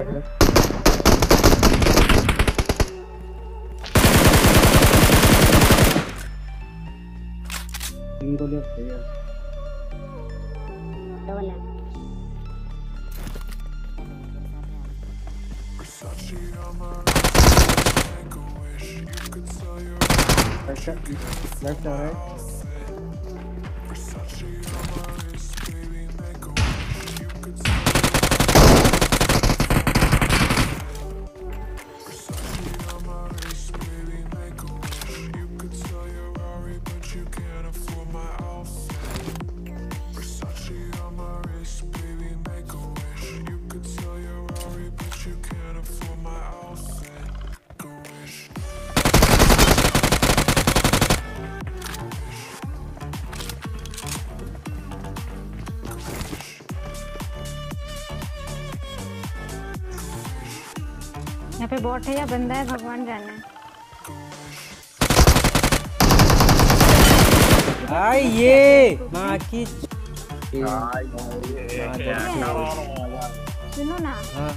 You left left. यहाँ पे bot है या बंदा है भगवान जाने। आई ये माँ की ये- माँ का- सुनो ना। हाँ।